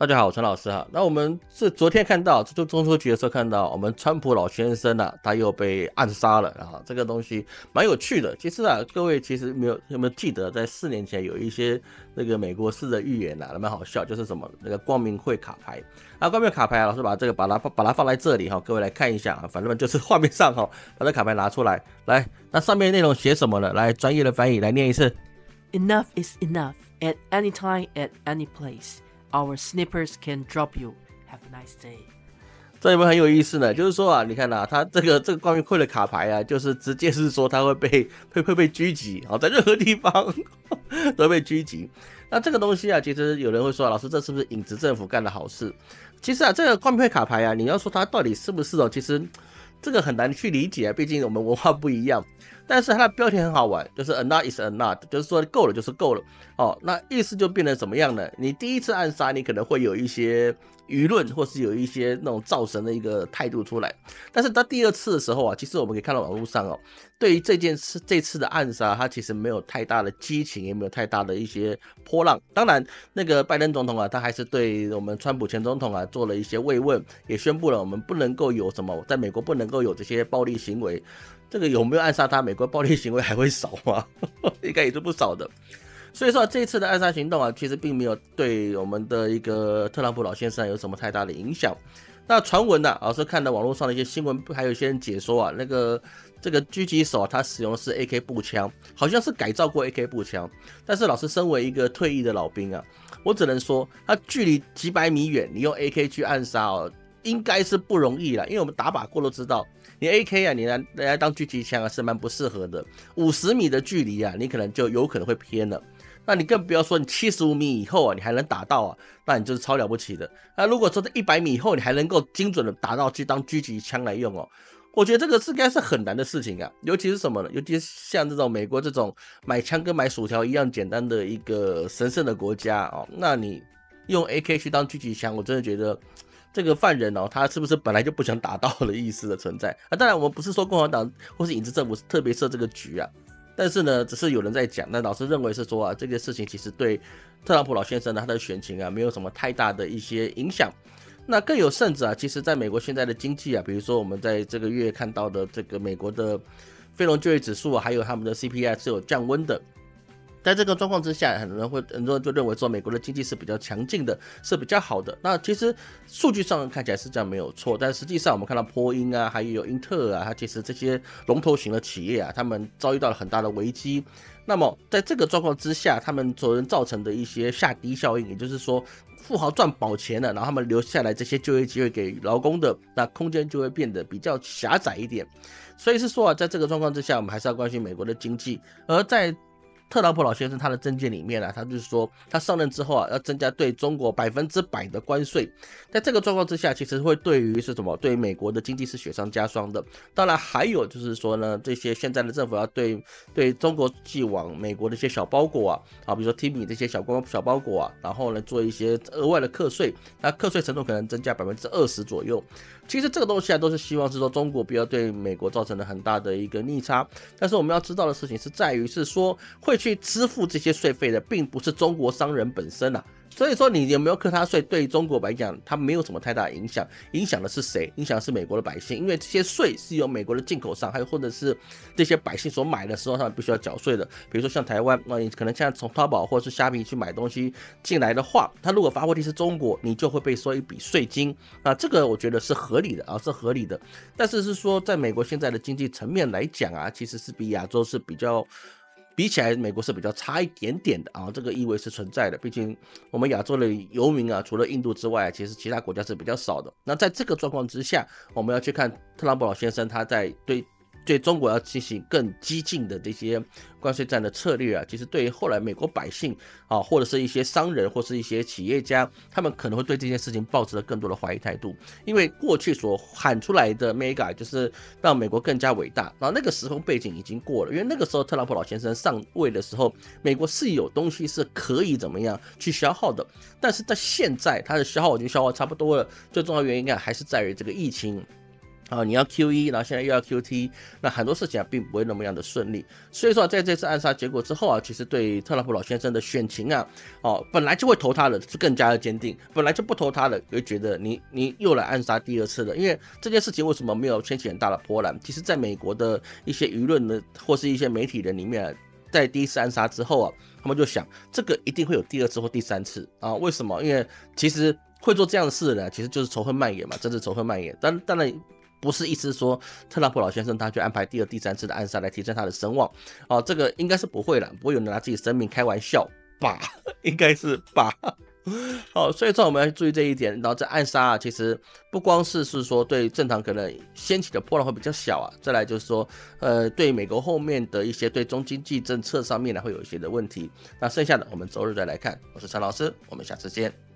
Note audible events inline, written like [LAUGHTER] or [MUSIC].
大家好，我陈老师哈。那我们是昨天看到，就中秋节的时候看到，我们川普老先生啊，他又被暗杀了然后。这个东西蛮有趣的。其实啊，各位其实没有有没有记得，在四年前有一些那个美国式的预言啊，蛮好笑，就是什么那个光明会卡牌啊，光明卡牌，老师把这个把它把它放在这里哈，各位来看一下啊，反正就是画面上哈，把这卡牌拿出来，来，那上面内容写什么呢？来，专业的翻译来念一次：Enough is enough at any time at any place. Our snipers can drop you. Have a nice day. 这有没有很有意思呢？就是说啊，你看呐，他这个这个光明会的卡牌啊，就是直接是说他会被 [LAUGHS] 会会被狙击啊，在任何地方 [LAUGHS] 都被狙击。那这个东西啊，其实有人会说，老师这是不是影子政府干的好事？其实啊，这个光明会卡牌啊，你要说它到底是不是哦，其实这个很难去理解，毕竟我们文化不一样。但是它的标题很好玩，就是 enough is enough，就是说够了就是够了哦。那意思就变得怎么样呢？你第一次暗杀，你可能会有一些舆论，或是有一些那种造神的一个态度出来。但是到第二次的时候啊，其实我们可以看到网络上哦，对于这件事这次的暗杀，他其实没有太大的激情，也没有太大的一些波浪。当然，那个拜登总统啊，他还是对我们川普前总统啊做了一些慰问，也宣布了我们不能够有什么，在美国不能够有这些暴力行为。这个有没有暗杀他？美国暴力行为还会少吗？[LAUGHS] 应该也是不少的。所以说这次的暗杀行动啊，其实并没有对我们的一个特朗普老先生有什么太大的影响。那传闻呢，老师看到网络上的一些新闻，还有一些人解说啊，那个这个狙击手他使用的是 AK 步枪，好像是改造过 AK 步枪。但是老师身为一个退役的老兵啊，我只能说，他距离几百米远，你用 AK 去暗杀哦，应该是不容易了。因为我们打靶过都知道。你 A K 啊，你来来当狙击枪啊，是蛮不适合的。五十米的距离啊，你可能就有可能会偏了。那你更不要说你七十五米以后啊，你还能打到啊，那你就是超了不起的。那如果说在一百米以后，你还能够精准的打到去当狙击枪来用哦，我觉得这个是应该是很难的事情啊。尤其是什么呢？尤其是像这种美国这种买枪跟买薯条一样简单的一个神圣的国家哦，那你用 A K 去当狙击枪，我真的觉得。这个犯人哦，他是不是本来就不想打到的意思的存在啊？当然，我们不是说共和党或是影子政府特别设这个局啊，但是呢，只是有人在讲。那老师认为是说啊，这件事情其实对特朗普老先生呢他的选情啊，没有什么太大的一些影响。那更有甚者啊，其实在美国现在的经济啊，比如说我们在这个月看到的这个美国的非农就业指数，还有他们的 CPI 是有降温的。在这个状况之下，很多人会很多人就认为说美国的经济是比较强劲的，是比较好的。那其实数据上看起来是这样没有错，但实际上我们看到波音啊，还有英特尔啊，它其实这些龙头型的企业啊，他们遭遇到了很大的危机。那么在这个状况之下，他们所能造成的一些下低效应，也就是说富豪赚饱钱了，然后他们留下来这些就业机会给劳工的，那空间就会变得比较狭窄一点。所以是说啊，在这个状况之下，我们还是要关心美国的经济，而在。特朗普老先生他的政见里面啊，他就是说他上任之后啊，要增加对中国百分之百的关税。在这个状况之下，其实会对于是什么？对美国的经济是雪上加霜的。当然还有就是说呢，这些现在的政府要对对中国寄往美国的一些小包裹啊，啊，比如说 t i m 这些小包小包裹啊，然后呢做一些额外的课税，那课税程度可能增加百分之二十左右。其实这个东西啊，都是希望是说中国不要对美国造成了很大的一个逆差。但是我们要知道的事情是在于是说会。去支付这些税费的，并不是中国商人本身啊。所以说你有没有课他税，对中国来讲，它没有什么太大影响。影响的是谁？影响的是美国的百姓，因为这些税是由美国的进口商，还有或者是这些百姓所买的时候，他们必须要缴税的。比如说像台湾，那你可能现在从淘宝或者是虾皮去买东西进来的话，他如果发货地是中国，你就会被收一笔税金啊。这个我觉得是合理的啊，是合理的。但是是说，在美国现在的经济层面来讲啊，其实是比亚洲是比较。比起来，美国是比较差一点点的啊，这个意味是存在的。毕竟我们亚洲的游民啊，除了印度之外，其实其他国家是比较少的。那在这个状况之下，我们要去看特朗普老先生他在对。对中国要进行更激进的这些关税战的策略啊，其实对于后来美国百姓啊，或者是一些商人或是一些企业家，他们可能会对这件事情抱持了更多的怀疑态度，因为过去所喊出来的 mega 就是让美国更加伟大，然后那个时候背景已经过了，因为那个时候特朗普老先生上位的时候，美国是有东西是可以怎么样去消耗的，但是在现在它的消耗已经消耗差不多了，最重要原因啊还是在于这个疫情。啊，你要 Q 一，然后现在又要 Q T，那很多事情啊，并不会那么样的顺利。所以说，在这次暗杀结果之后啊，其实对特朗普老先生的选情啊，哦，本来就会投他的，是更加的坚定；本来就不投他的，会觉得你你又来暗杀第二次了。因为这件事情为什么没有掀起很大的波澜？其实，在美国的一些舆论呢，或是一些媒体人里面，在第一次暗杀之后啊，他们就想，这个一定会有第二次或第三次啊？为什么？因为其实会做这样的事的人，其实就是仇恨蔓延嘛，政治仇恨蔓延。但当然。不是意思说特朗普老先生他去安排第二、第三次的暗杀来提升他的声望哦，这个应该是不会了，不会有人拿自己生命开玩笑吧？[LAUGHS] 应该是吧？好，所以说我们要注意这一点。然后这暗杀啊，其实不光是是说对政坛可能掀起的波浪会比较小啊，再来就是说，呃，对美国后面的一些对中经济政策上面呢会有一些的问题。那剩下的我们周日再来看。我是陈老师，我们下次见。